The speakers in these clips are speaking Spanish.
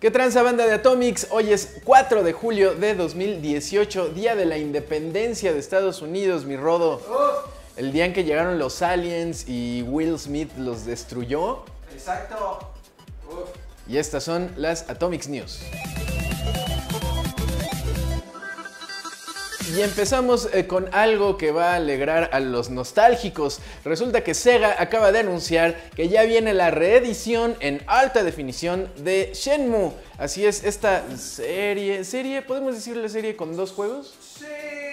¿Qué tranza banda de Atomics? Hoy es 4 de julio de 2018, día de la independencia de Estados Unidos, mi rodo. El día en que llegaron los aliens y Will Smith los destruyó. Exacto. Uf. Y estas son las Atomics News. Y empezamos eh, con algo que va a alegrar a los nostálgicos. Resulta que Sega acaba de anunciar que ya viene la reedición en alta definición de Shenmue. Así es, esta serie, serie, ¿podemos decirle serie con dos juegos? Sí.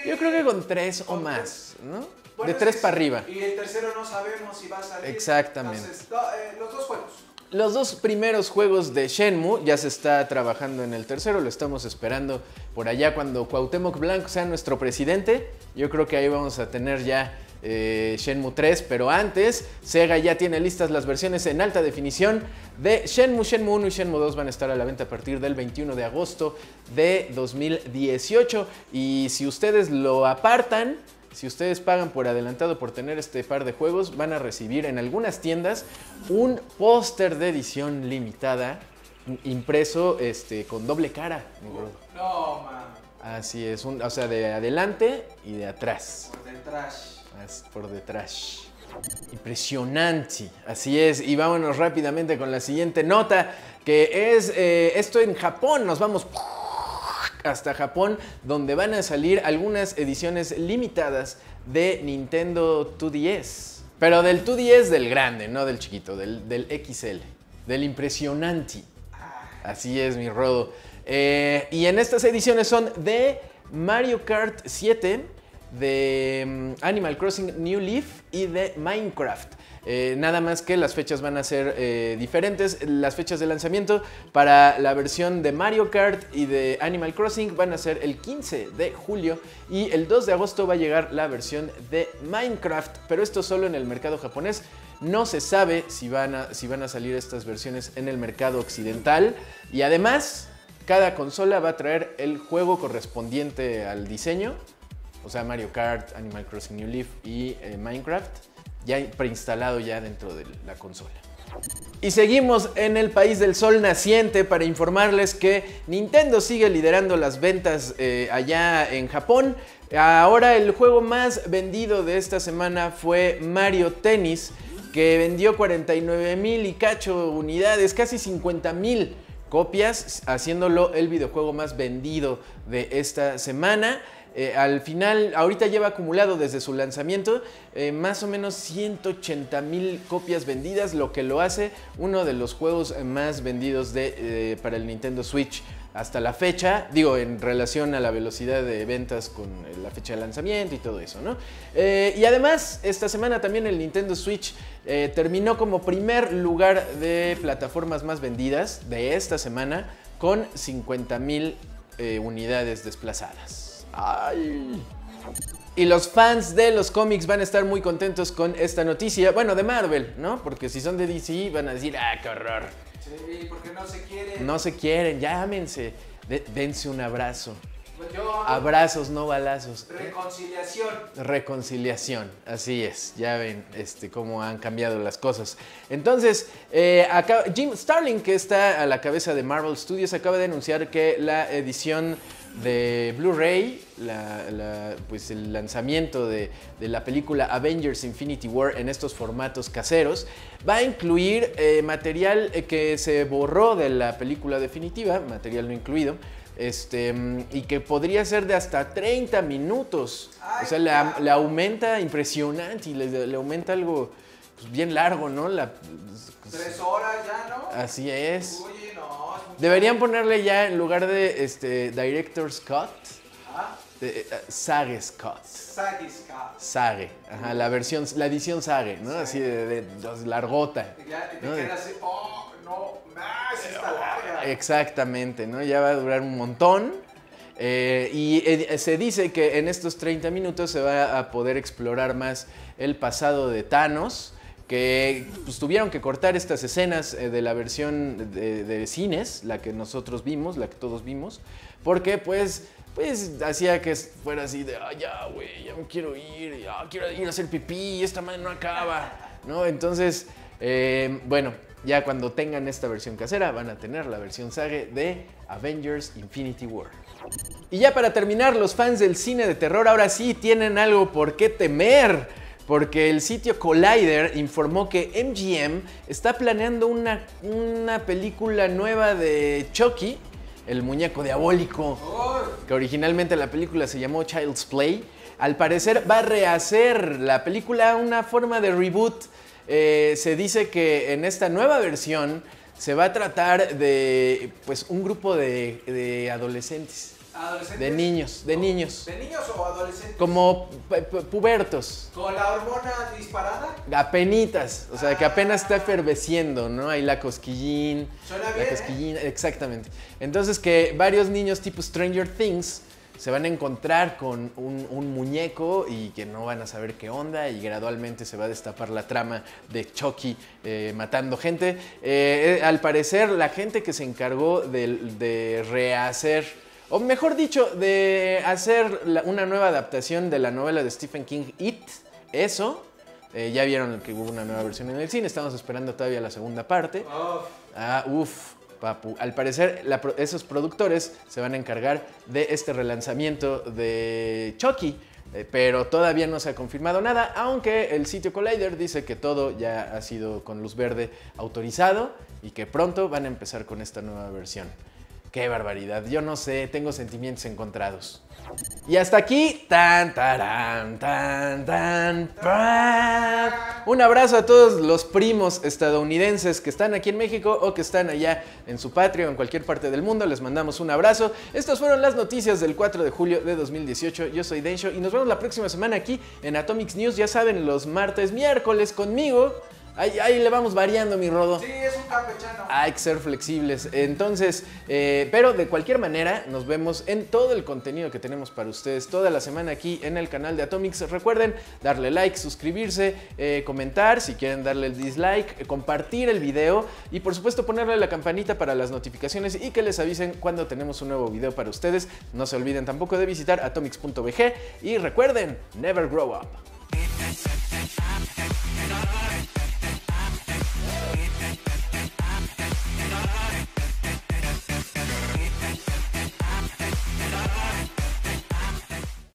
Yo creo que con tres o más, ¿no? Bueno, de tres para arriba. Y el tercero no sabemos si va a salir. Exactamente. Entonces, eh, los dos juegos. Los dos primeros juegos de Shenmue, ya se está trabajando en el tercero, lo estamos esperando por allá cuando Cuauhtémoc Blanco sea nuestro presidente. Yo creo que ahí vamos a tener ya eh, Shenmue 3, pero antes Sega ya tiene listas las versiones en alta definición de Shenmue, Shenmue 1 y Shenmue 2 van a estar a la venta a partir del 21 de agosto de 2018 y si ustedes lo apartan, si ustedes pagan por adelantado por tener este par de juegos, van a recibir en algunas tiendas un póster de edición limitada impreso este, con doble cara. No, man. Así es, un- o sea, de adelante y de atrás, Por as- por detrás. Impresionante, así es. Y vámonos rápidamente con la siguiente nota, que es eh, esto en Japón. Nos vamos hasta Japón, donde van a salir algunas ediciones limitadas de Nintendo 2DS. Pero del 2DS del grande, no del chiquito, del, XL, del impresionante. Así es, mi rodo. Eh, y en estas ediciones son de Mario Kart 7, de mm, Animal Crossing New Leaf y de Minecraft. Eh, nada más que las fechas van a ser eh, diferentes. Las fechas de lanzamiento para la versión de Mario Kart y de Animal Crossing van a ser el 15 de julio y el 2 de agosto va a llegar la versión de Minecraft, pero esto solo en el mercado japonés. No se sabe si van a, si van a salir estas versiones en el mercado occidental y además cada consola va a traer el juego correspondiente al diseño, o sea Mario Kart, Animal Crossing New Leaf y eh, Minecraft ya preinstalado ya dentro de la consola. Y seguimos en el país del sol naciente para informarles que Nintendo sigue liderando las ventas eh, allá en Japón. Ahora el juego más vendido de esta semana fue Mario Tennis, que vendió 49 mil y cacho unidades, casi 50 mil copias, haciéndolo el videojuego más vendido de esta semana. Eh, al final, ahorita lleva acumulado desde su lanzamiento eh, más o menos 180 mil copias vendidas, lo que lo hace uno de los juegos más vendidos de, eh, para el Nintendo Switch hasta la fecha, digo, en relación a la velocidad de ventas con la fecha de lanzamiento y todo eso, ¿no? Y además, esta semana también el Nintendo Switch terminó como primer lugar de plataformas más vendidas de esta semana con 50 mil eh, unidades desplazadas. ¡Ay! Y los fans de los cómics van a estar muy contentos con esta noticia. Bueno, de Marvel, ¿no? Porque si son de DC van a decir, ¡ah, qué horror! Sí, porque no se quiere. No se quieren, llámense. De- dense un abrazo. Pues yo. Abrazos, no balazos. Reconciliación. Reconciliación, así es. Ya ven este, cómo han cambiado las cosas. Entonces, eh, acá- Jim Starling, que está a la cabeza de Marvel Studios, acaba de anunciar que la edición de Blu-ray, la- la- pues el lanzamiento de, de la película Avengers Infinity War en estos formatos caseros, va a incluir eh, material eh, que se borró de la película definitiva, material no incluido. Este, y que podría ser de hasta 30 minutos. O sea, le, aumenta impresionante y le, le aumenta algo pues, bien largo, ¿no? La- Tres horas ya, ¿no? así es. Deberían ponerle ya en lugar de este, Director's Cut, Ah, de, eh, Sage's Cut. Sagisca. Sage, ajá, la versión, la edición Sage, ¿no? Así de, de- de largota. Ya te ¿no? quedas así. Oh, no. Más, está larga. Exactamente, ¿no? Ya va a durar un montón. Eh, y eh, se dice que en estos 30 minutos se va a poder explorar más el pasado de Thanos, que pues, tuvieron que cortar estas escenas eh, de la versión de, cines, la que nosotros vimos, la que todos vimos, porque pues, pues hacía que fuera así de, ya, güey, ya me quiero ir, ya quiero ir a hacer pipí, esta madre no acaba, ¿no? Entonces, eh, bueno, Ya cuando tengan esta versión casera van a tener la versión Sage de Avengers Infinity War. Y ya para terminar, los fans del cine de terror ahora sí tienen algo por qué temer. Porque el sitio Collider informó que MGM está planeando una, una película nueva de Chucky, el muñeco diabólico, que originalmente la película se llamó Child's Play. Al parecer va a rehacer la película una forma de reboot eh, se dice que en esta nueva versión se va a tratar de pues un grupo de, de adolescentes. ¿Adolescentes? De niños, de niños. ¿De niños o adolescentes? Como pu- pu- pubertos. ¿Con la hormona disparada? Apenitas, o sea, que apenas está eferveciendo, ¿no? Hay la cosquillín. Suena la bien, ¿eh? cosquillín, exactamente. Entonces que varios niños tipo Stranger Things se van a encontrar con un, un muñeco y que no van a saber qué onda y gradualmente se va a destapar la trama de Chucky eh, matando gente. Eh, al parecer la gente que se encargó de, de rehacer, o mejor dicho, de hacer la- una nueva adaptación de la novela de Stephen King, It, eso, eh, ya vieron que hubo una nueva versión en el cine, estamos esperando todavía la segunda parte. Uf. Ah, uff, papu. Al parecer, la esos productores se van a encargar de este relanzamiento de Chucky. eh, pero todavía no se ha confirmado nada, aunque el sitio Collider dice que todo ya ha sido con luz verde autorizado y que pronto van a empezar con esta nueva versión. Qué barbaridad, yo no sé, tengo sentimientos encontrados. Y hasta aquí, tan, tarán, tan, tan, pan. Un abrazo a todos los primos estadounidenses que están aquí en México o que están allá en su patria o en cualquier parte del mundo. Les mandamos un abrazo. Estas fueron las noticias del 4 de julio de 2018. Yo soy Densho y nos vemos la próxima semana aquí en Atomics News. Ya saben, los martes, miércoles conmigo. Ahí, ahí le vamos variando, mi rodo. Sí, es un campechano. Hay que ser flexibles. Entonces, eh, pero de cualquier manera, nos vemos en todo el contenido que tenemos para ustedes toda la semana aquí en el canal de Atomics. Recuerden darle like, suscribirse, eh, comentar, si quieren darle el dislike, eh, compartir el video y por supuesto ponerle la campanita para las notificaciones y que les avisen cuando tenemos un nuevo video para ustedes. No se olviden tampoco de visitar atomics.bg y recuerden, never grow up.